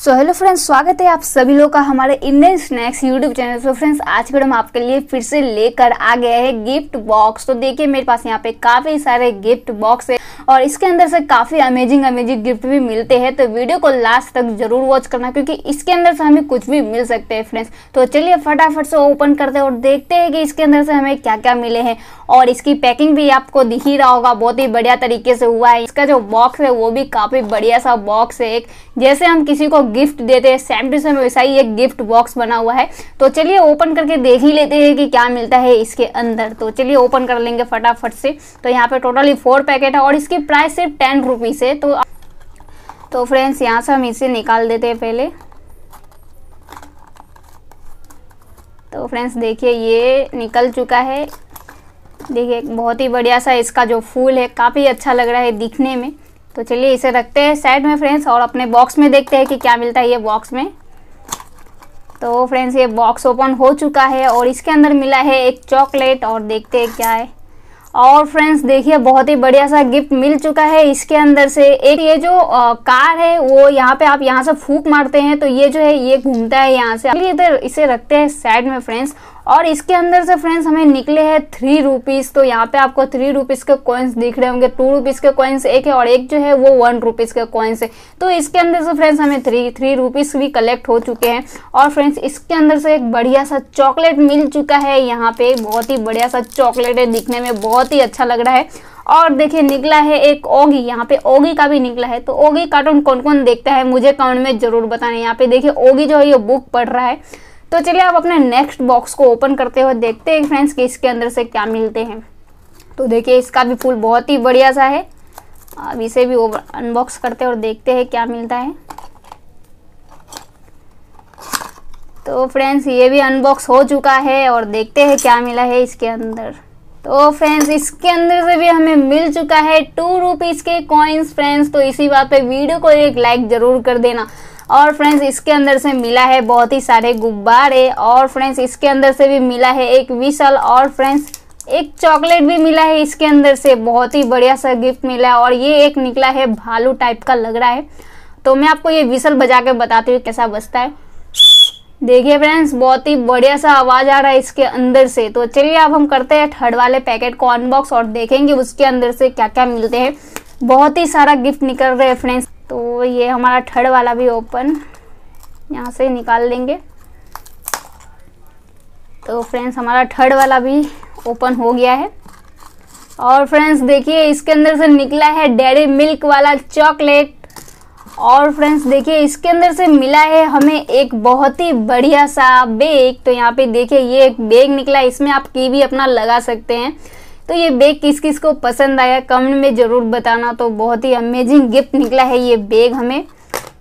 So hello friends स्वागत है आप सभी लोग का हमारे Indian snacks YouTube channel so friends आज के हम आपके लिए फिर से लेकर आ गए हैं गिफ्ट बॉक्स तो देखिए, मेरे पास यहाँ पे काफ़ी सारे गिफ्ट बॉक्स है। और इसके अंदर से काफ़ी अमेजिंग अमेजिंग गिफ्ट भी मिलते हैं। तो वीडियो को लास्ट तक ज़रूर वॉच करना, क्योंकि इसके अंदर से हमें कुछ भी मिल सकते हैं फ्रेंड्स तो चलिए फटाफट से ओपन करते हैं और देखते हैं कि इसके अंदर से हमें क्या क्या मिले हैं। और इसकी पैकिंग भी आपको दिख ही रहा होगा, बहुत ही बढ़िया तरीके से हुआ है। इसका जो बॉक्स है, वो भी काफ़ी बढ़िया सा बॉक्स है एक। जैसे हम किसी को गिफ्ट देते हैं सेम टू सेम वैसा ही एक गिफ्ट बॉक्स बना हुआ है। तो चलिए ओपन करके देख ही लेते हैं कि क्या मिलता है इसके अंदर। तो चलिए ओपन कर लेंगे फटाफट से। तो यहाँ पे टोटली फोर पैकेट है और इसकी प्राइस सिर्फ़ टेन रुपीज़ है तो तो फ्रेंड्स यहाँ से हम इसे निकाल देते हैं पहले। तो फ्रेंड्स देखिए, ये निकल चुका है। देखिए, बहुत ही बढ़िया सा इसका जो फूल है, काफ़ी अच्छा लग रहा है दिखने में। तो चलिए, इसे रखते हैं साइड में फ्रेंड्स और अपने बॉक्स में देखते हैं कि क्या मिलता है ये बॉक्स में। तो फ्रेंड्स ये बॉक्स ओपन हो चुका है, और इसके अंदर मिला है एक चॉकलेट और देखते हैं क्या है। और फ्रेंड्स देखिए बहुत ही बढ़िया सा गिफ्ट मिल चुका है इसके अंदर से। एक ये जो आ, कार है वो यहाँ पे आप यहाँ से फूक मारते हैं तो ये जो है ये घूमता है यहाँ से। इधर इसे रखते हैं साइड में फ्रेंड्स और इसके अंदर से फ्रेंड्स हमें निकले हैं थ्री रुपीज़ तो यहाँ पे आपको थ्री रुपीज़ के कॉइन्स दिख रहे होंगे। टू रुपीज़ के कॉइन्स एक है और एक जो है वो वन रुपीज़ के कॉइन्स है। तो इसके अंदर से फ्रेंड्स हमें थ्री थ्री रुपीज़ भी कलेक्ट हो चुके हैं। और फ्रेंड्स इसके अंदर से एक बढ़िया सा चॉकलेट मिल चुका है। यहाँ पे बहुत ही बढ़िया सा चॉकलेट है। दिखने में बहुत ही अच्छा लग रहा है। और देखिए, निकला है एक ओगी। यहाँ पे ओगी का भी निकला है। तो ओगी कार्टून कौन कौन देखता है, मुझे कमेंट में ज़रूर बताना। यहाँ पे देखिए, ओगी जो है, ये बुक पढ़ रहा है। तो चलिए आप अपने नेक्स्ट बॉक्स को ओपन करते हुए देखते हैं फ्रेंड्स कि इसके अंदर से क्या मिलते हैं। तो देखिए इसका भी फूल बहुत ही बढ़िया सा है। अब इसे भी अनबॉक्स करते और देखते हैं क्या मिलता है। तो फ्रेंड्स ये भी अनबॉक्स हो चुका है और देखते हैं क्या मिला है इसके अंदर। तो फ्रेंड्स इसके अंदर से भी हमें मिल चुका है टू रुपीज़ के कॉइन्स फ्रेंड्स तो इसी बात पे वीडियो को एक लाइक ज़रूर कर देना। और फ्रेंड्स इसके अंदर से मिला है बहुत ही सारे गुब्बारे और फ्रेंड्स इसके अंदर से भी मिला है एक विशल और फ्रेंड्स एक चॉकलेट भी मिला है इसके अंदर से। बहुत ही बढ़िया सा गिफ्ट मिला है और ये एक निकला है भालू टाइप का लग रहा है। तो मैं आपको ये विसल बजा के बताती हूँ कैसा बजता है। देखिए फ्रेंड्स बहुत ही बढ़िया सा आवाज़ आ रहा है इसके अंदर से। तो चलिए अब हम करते हैं थर्ड वाले पैकेट को अनबॉक्स और देखेंगे उसके अंदर से क्या क्या मिलते हैं। बहुत ही सारा गिफ्ट निकल रहे हैं फ्रेंड्स तो ये हमारा थर्ड वाला भी ओपन यहाँ से निकाल लेंगे तो फ्रेंड्स हमारा थर्ड वाला भी ओपन हो गया है. और फ्रेंड्स देखिए, इसके अंदर से निकला है डेरी मिल्क वाला चॉकलेट और फ्रेंड्स देखिए, इसके अंदर से मिला है हमें एक बहुत ही बढ़िया सा बेग तो यहाँ पे देखिए, ये एक बेग निकला इसमें आप की भी अपना लगा सकते हैं. तो ये बैग किस किस को पसंद आया? कमेंट में ज़रूर बताना। तो बहुत ही अमेजिंग गिफ्ट निकला है ये बैग हमें।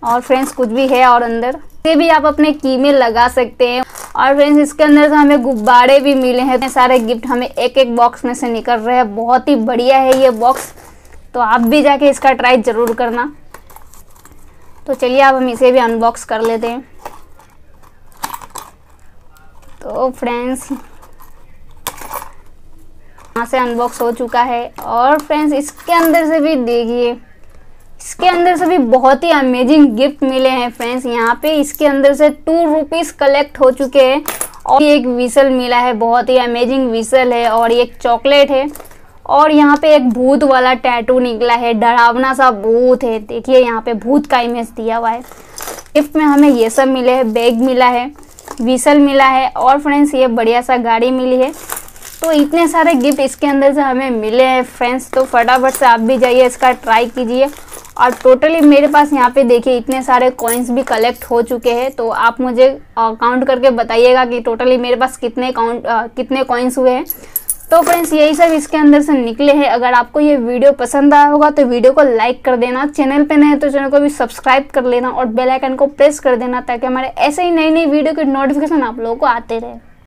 और फ्रेंड्स कुछ भी है और अंदर, ये भी आप अपने की में लगा सकते हैं। और फ्रेंड्स इसके अंदर से हमें गुब्बारे भी मिले हैं। सारे गिफ्ट हमें एक एक बॉक्स में से निकल रहे हैं। बहुत ही बढ़िया है ये बॉक्स तो आप भी जाके इसका ट्राई ज़रूर करना। तो चलिए, अब हम इसे भी अनबॉक्स कर लेते हैं। तो फ्रेंड्स यहाँ से अनबॉक्स हो चुका है। और फ्रेंड्स इसके अंदर से भी देखिए, इसके अंदर से भी बहुत ही अमेजिंग गिफ्ट मिले हैं फ्रेंड्स यहाँ पे इसके अंदर से टू रुपीज़ कलेक्ट हो चुके हैं और एक विसल मिला है, बहुत ही अमेजिंग विसल है और एक चॉकलेट है। और यहाँ पे एक भूत वाला टैटू निकला है, डरावना सा भूत है। देखिए, यहाँ पे भूत का इमेज दिया हुआ है। गिफ्ट में हमें ये सब मिले हैं बैग मिला है विसल मिला है और फ्रेंड्स ये बढ़िया सा गाड़ी मिली है। तो इतने सारे गिफ्ट इसके अंदर से हमें मिले हैं फ्रेंड्स तो फटाफट से आप भी जाइए, इसका ट्राई कीजिए। और टोटली मेरे पास यहाँ पे देखिए, इतने सारे कॉइन्स भी कलेक्ट हो चुके हैं तो आप मुझे काउंट करके बताइएगा कि टोटली मेरे पास कितने काउंट कितने कॉइन्स हुए हैं। तो फ्रेंड्स यही सब इसके अंदर से निकले हैं। अगर आपको ये वीडियो पसंद आया होगा तो वीडियो को लाइक कर देना। चैनल पे नए तो चैनल को भी सब्सक्राइब कर लेना और बेल आइकन को प्रेस कर देना, ताकि हमारे ऐसे ही नई नई वीडियो के नोटिफिकेशन आप लोगों को आते रहे।